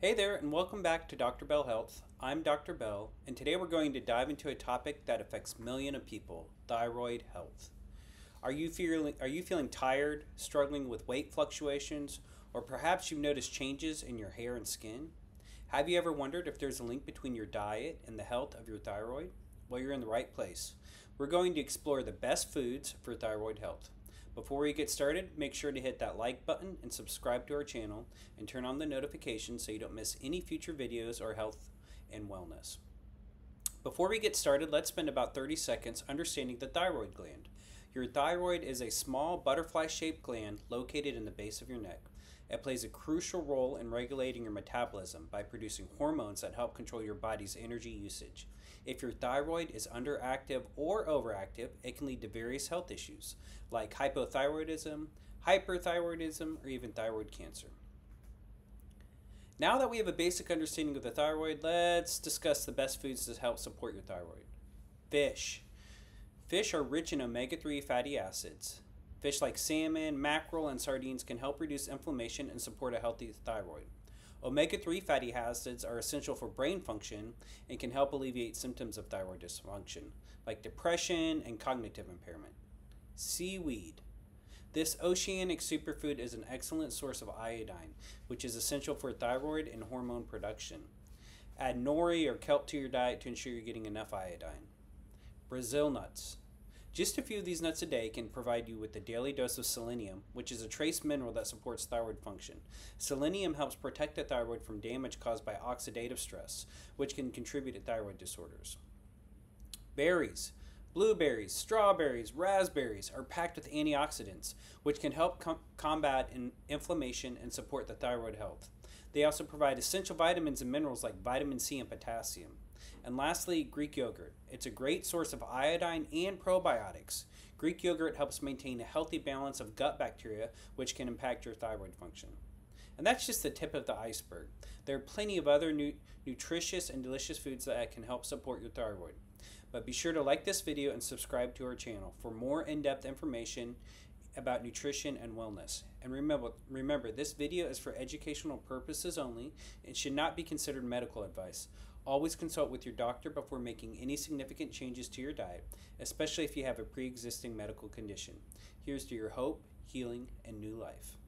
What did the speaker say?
Hey there, and welcome back to Dr. Bell Health. I'm Dr. Bell, and today we're going to dive into a topic that affects millions of people thyroid health. Are you, feeling, are you feeling tired, struggling with weight fluctuations, or perhaps you've noticed changes in your hair and skin? Have you ever wondered if there's a link between your diet and the health of your thyroid? Well, you're in the right place. We're going to explore the best foods for thyroid health. Before we get started, make sure to hit that like button and subscribe to our channel and turn on the notifications so you don't miss any future videos or health and wellness. Before we get started, let's spend about 30 seconds understanding the thyroid gland. Your thyroid is a small butterfly shaped gland located in the base of your neck. It plays a crucial role in regulating your metabolism by producing hormones that help control your body's energy usage. If your thyroid is underactive or overactive, it can lead to various health issues like hypothyroidism, hyperthyroidism, or even thyroid cancer. Now that we have a basic understanding of the thyroid, let's discuss the best foods to help support your thyroid. Fish. Fish are rich in omega 3 fatty acids. Fish like salmon, mackerel, and sardines can help reduce inflammation and support a healthy thyroid. Omega 3 fatty acids are essential for brain function and can help alleviate symptoms of thyroid dysfunction, like depression and cognitive impairment. Seaweed. This oceanic superfood is an excellent source of iodine, which is essential for thyroid and hormone production. Add nori or kelp to your diet to ensure you're getting enough iodine. Brazil nuts. Just a few of these nuts a day can provide you with a daily dose of selenium, which is a trace mineral that supports thyroid function. Selenium helps protect the thyroid from damage caused by oxidative stress, which can contribute to thyroid disorders. Berries. Blueberries, strawberries, raspberries are packed with antioxidants, which can help com- combat in inflammation and support the thyroid health. They also provide essential vitamins and minerals like vitamin C and potassium. And lastly, Greek yogurt. It's a great source of iodine and probiotics. Greek yogurt helps maintain a healthy balance of gut bacteria, which can impact your thyroid function. And that's just the tip of the iceberg. There are plenty of other nu- nutritious and delicious foods that can help support your thyroid. But be sure to like this video and subscribe to our channel for more in depth information about nutrition and wellness. And remember, remember, this video is for educational purposes only and should not be considered medical advice. Always consult with your doctor before making any significant changes to your diet, especially if you have a pre existing medical condition. Here's to your hope, healing, and new life.